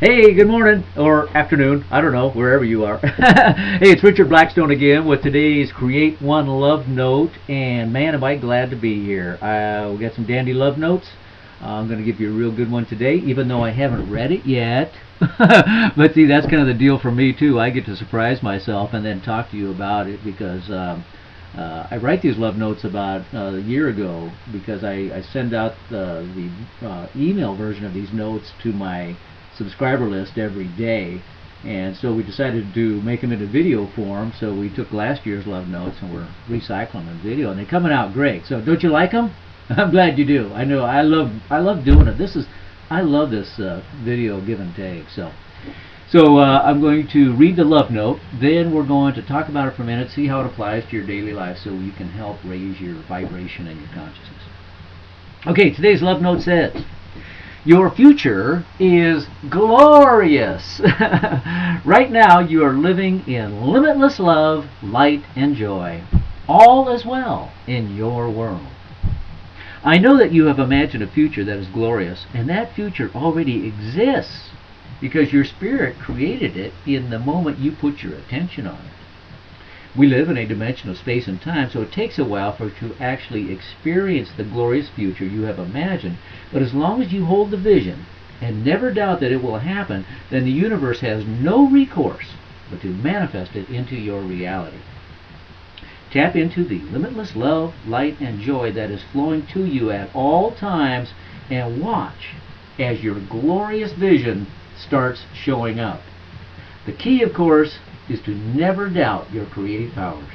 Hey, good morning or afternoon. I don't know, wherever you are. hey, it's Richard Blackstone again with today's Create One Love Note. And man, am I glad to be here. Uh, we got some dandy love notes. Uh, I'm going to give you a real good one today, even though I haven't read it yet. but see, that's kind of the deal for me, too. I get to surprise myself and then talk to you about it because. Um, uh, I write these love notes about uh, a year ago because I, I send out uh, the uh, email version of these notes to my subscriber list every day. And so we decided to make them into video form. So we took last year's love notes and we're recycling them video, and they're coming out great. So don't you like them? I'm glad you do. I know I love I love doing it. This is I love this uh, video give and take. So. So uh, I'm going to read the love note, then we're going to talk about it for a minute, see how it applies to your daily life so you can help raise your vibration and your consciousness. Okay, today's love note says, your future is glorious. right now, you are living in limitless love, light, and joy. All is well in your world. I know that you have imagined a future that is glorious, and that future already exists because your spirit created it in the moment you put your attention on it. We live in a dimension of space and time, so it takes a while for you to actually experience the glorious future you have imagined. But as long as you hold the vision and never doubt that it will happen, then the universe has no recourse but to manifest it into your reality. Tap into the limitless love, light, and joy that is flowing to you at all times and watch as your glorious vision starts showing up. The key, of course, is to never doubt your creative powers.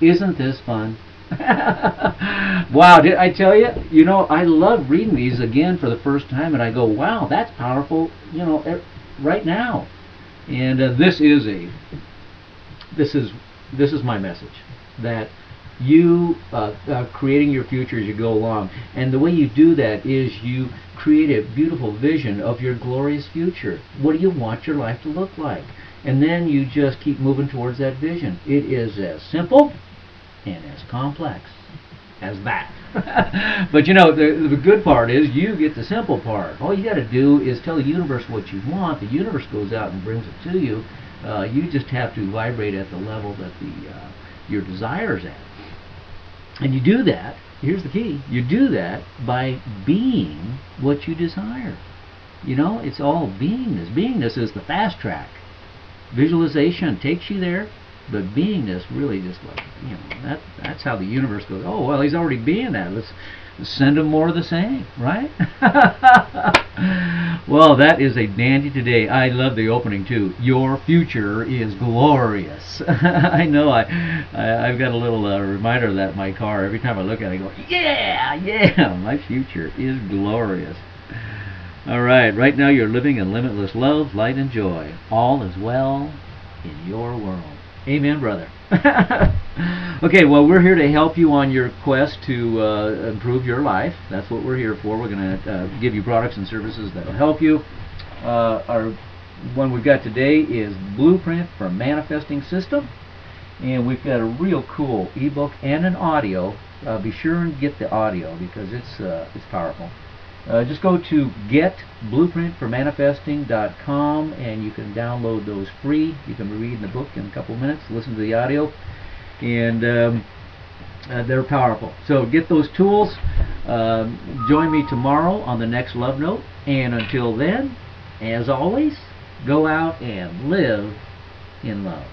Isn't this fun? wow, did I tell you? You know, I love reading these again for the first time, and I go, wow, that's powerful, you know, right now. And uh, this is a, this is, this is my message, that you uh, uh, creating your future as you go along. And the way you do that is you create a beautiful vision of your glorious future. What do you want your life to look like? And then you just keep moving towards that vision. It is as simple and as complex as that. but you know, the, the good part is you get the simple part. All you got to do is tell the universe what you want. The universe goes out and brings it to you. Uh, you just have to vibrate at the level that the uh, your desires at. And you do that, here's the key, you do that by being what you desire. You know, it's all beingness. Beingness is the fast track. Visualization takes you there, but beingness really just like, you know, that that's how the universe goes, oh, well, he's already being that. Let's send him more of the same, right? well, that is a dandy today. I love the opening too. Your future is glorious. I know. I, I have got a little uh, reminder of that in my car. Every time I look at it, I go, yeah, yeah. My future is glorious. All right. Right now, you're living in limitless love, light, and joy. All is well in your world. Amen, brother. okay, well, we're here to help you on your quest to uh, improve your life. That's what we're here for. We're going to uh, give you products and services that will help you. Uh, our one we've got today is Blueprint for Manifesting System. And we've got a real cool ebook and an audio. Uh, be sure and get the audio because it's uh, it's powerful. Uh, just go to getblueprintformanifesting.com and you can download those free. You can read the book in a couple minutes, listen to the audio, and um, uh, they're powerful. So get those tools. Um, join me tomorrow on the next Love Note. And until then, as always, go out and live in love.